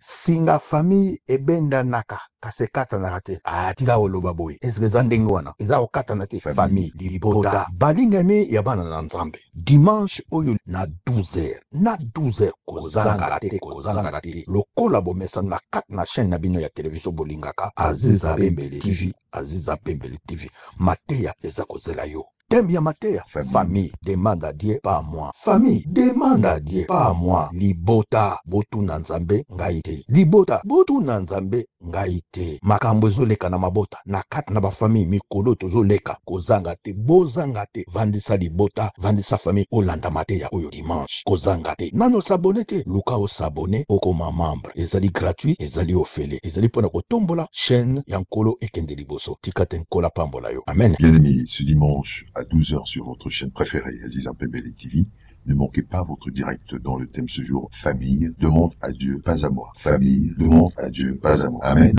Singa famille ebendanaka kasi ekatanaka te ah tika koloba boye est ce que eza ndenge wana eza kokatana te famille libota balingami ya bana na nzambe dimanche oyo na 12 h na 12 h kozanga te kozanga te lokola bomesano na kati na chaîne na bino ya television bolingaka aziza pembele tv aziza pembele tv mateya eza kozela yo Thème ya mateya, Famille, demande à Dieu pas à moi. Famille, demande à Dieu pas à moi. Libota, botuna Nzambe, ngai te. Libota, botuna Nzambe, ngai te. Makambo ezoleka na mabota, na kati na ba famille mikolo tozoleka, kozanga te, bozanga te, vandisa libota, vandisa famille olanda mateya oyo dimanche, kozanga te. Nanu o s'abonner te? Luka o s'abonner, okoma membre. simple ezali gratuit ezali ofele ezali pona kotombola chaine ya nkolo ekende liboso tika te nkolo apambola yo amen. Bien aime ce dimanche à 12 heures sur votre chaine preferee Aziza Mpembele TV Ne manquez pas votre direct dans le thème ce jour famille demande à Dieu pas à moi famille demande à Dieu pas à moi amen.